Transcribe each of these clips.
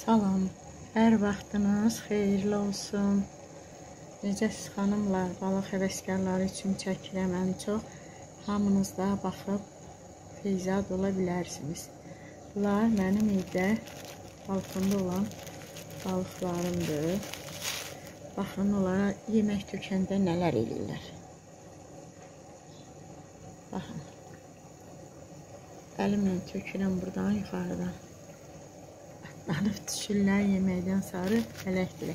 Salam, hər vaxtınız xeyirli olsun. Necəsiz xanımlar, balıq həvəskarları üçün çəkirəm ən çox. Hamınız da baxıb feyzad ola bilərsiniz. Bunlar mənim evdə balkonda olan balıqlarımdır. Baxın, onlara yemək tökəndə nələr eləyirlər. Baxın. Əlimlə tökürəm buradan yuxarıdan. Atlanıb düşürlər yeməkdən sarı hələkdir.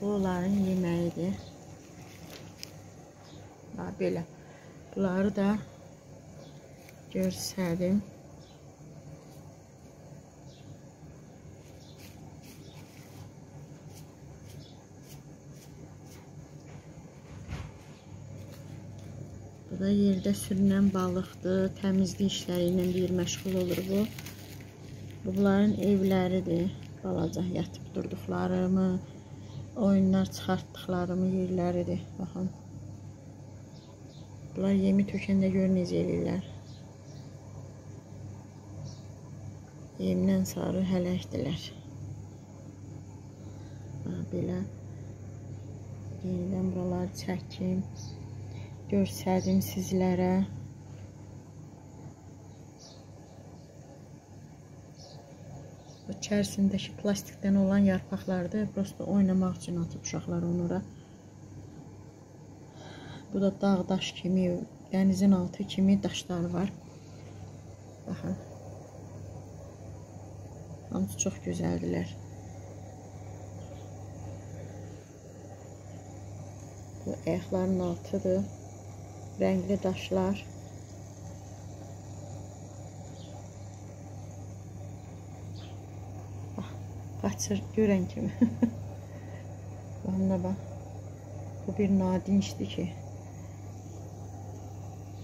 Bu onların yeməyidir. Ha, belə. Bunları da görsədim. Bu da yerdə sürünən balıqdır. Təmizlik işləri ilə bir məşğul olur bu. Bunların evləridir. Balaca yatıb durduqlarımı, oyunlar çıxartdıqlarımı yerləridir. Baxın. Bunlar yemi tökəndə gör necə eləyirlər. Yemdən sarı hələkdilər. Belə yenidən buraları çəkim. Görsədim sizlərə. İçərisindəki plastikdən olan yarpaqlardır. Prosta oynamaq üçün atıb uşaqlar onlara. Bu da dağ daş kimi, dənizin altı kimi daşları var. Baxın. Hamısı çox gözəldilər. Bu ayaqların altıdır. Rəngli daşlar. Qaçır görən kimi. Bana bax. Bu bir nadincdir ki.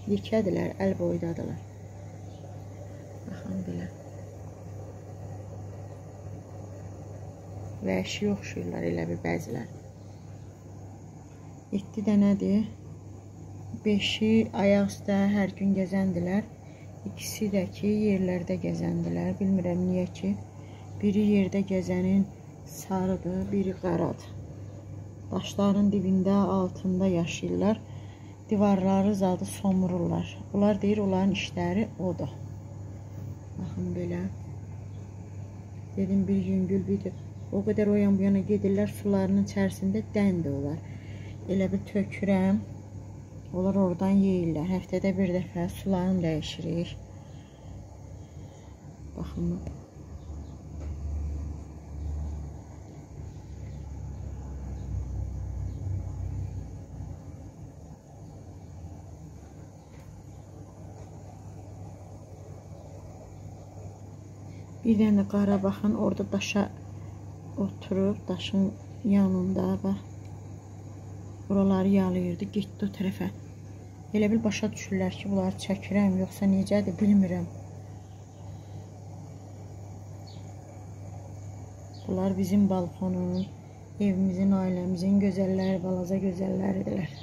Yekədilər, əl boydadılar. Baxın belə. Vəhşi oxşuyurlar elə bir bəzilər. 7 dənədir. 5-i ayaq üstə hər gün gəzəndilər. İkisi də ki, yerlərdə gəzəndilər. Bilmirəm niyə ki. Biri yerdə gəzənin sarıdır, biri qaradır. Daşların dibində, altında yaşayırlar. Divarları zadı somururlar. Bunlar deyir, onların işləri odur. Baxın belə. Dedim, bir yüngül bir o qədər o yan bu yana gedirlər, sularının içərisində dəndir olar. Elə bir tökürəm, onlar oradan yeyirlər. Həftədə bir dəfə sularını dəyişirik. Baxın, Bir dənə qara baxın, orada daşa oturub, daşın yanında bax. Buraları yalayırdı, getdi o tərəfə. Elə bil başa düşürlər ki, bunları çəkirəm, yoxsa necədir, bilmirəm. Bunlar bizim balkonun, evimizin, ailəmizin gözəlləri, balaca gözəlləridirlər.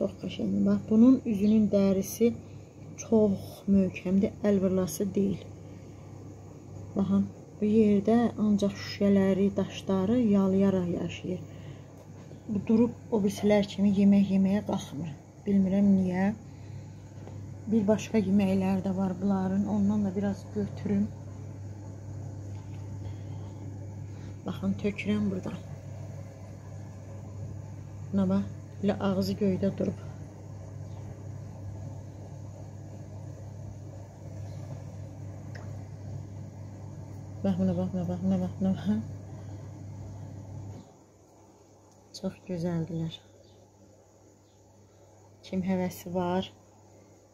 Çox qəşəngdir. Bax, bunun üzünün dərisi çox möhkəmdir, əl vırlası deyil. Baxın, bu yerdə ancaq şüşələri, daşları yalayaraq yaşayır. Bu durub o birisilər kimi yemək yeməyə qalxmır. Bilmirəm niyə. Bir başqa yeməklər də var bunların. Ondan da biraz götürüm. Baxın, tökürəm buradan. Buna bax, elə ağzı göydə durub. Bax buna, bax buna, bax buna, bax buna, bax. Çox gözəldilər. Kim həvəsi var,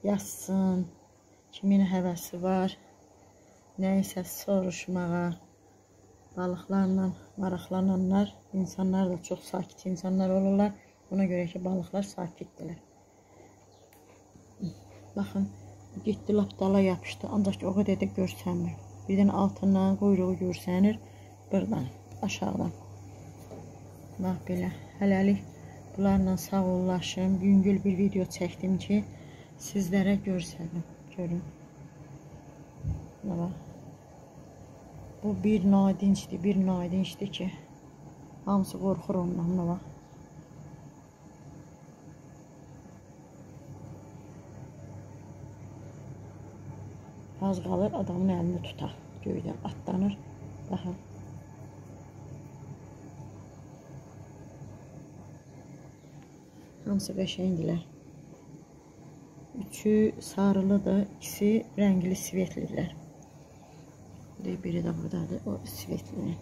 yazsın. Kimin həvəsi var, nə isə soruşmağa, balıqlarla maraqlananlar, insanlar da çox sakit insanlar olurlar. Ona görə ki, balıqlar sakitdirlər. Baxın, getdi lap dala yapışdı, ancaq o qədər də görsənmir. Birdən altından quyruğu görsənir. Buradan, aşağıdan. Bax belə. Hələlik bunlarla sağollaşım. Yüngül bir video çəkdim ki, sizlərə görsədim. Görün. Bax. Bu bir nadincdir, bir nadincdir ki, hamısı qorxur ondan nə var. Az qalır adamın əlini tutar göydən atlanır. Baxın. Hamısı qəşəngdirlər. Üçü sarılıdır, ikisi rəngli svetlidirlər. Biri də buradadır, o svetlinin.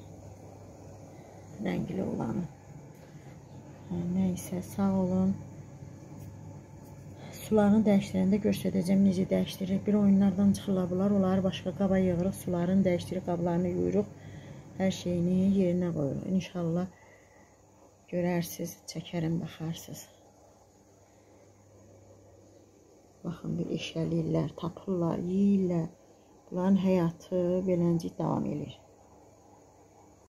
Rəngli olanı. Hə, nəysə, sağ olun. Sularını dəyişdirəndə göstərəcəm necə dəyişdirir. Bir oyunlardan çıxırlar bunlar, onları başqa qaba yığırıq, sularını dəyişdirib qablarını yuyuruq. Hər şeyini yerinə qoyuruq. İnşallah görərsiniz, çəkərəm, baxarsınız. Baxın, bir eşəliyirlər, tapırlar, yeyirlər. Bunların həyatı beləncə davam edir.